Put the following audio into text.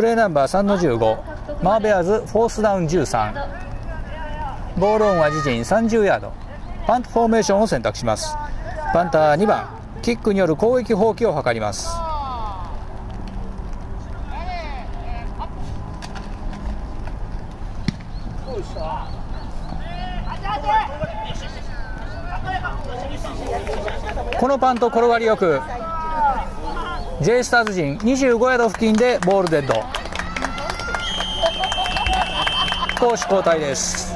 プレーナンバー3の15マーベアーズフォースダウン13ボールオンは自陣30ヤード。パントフォーメーションを選択します。パンター2番キックによる攻撃放棄を図ります。このパント転がりよく J スターズ陣25ヤード付近でボールデッド。攻守交代です。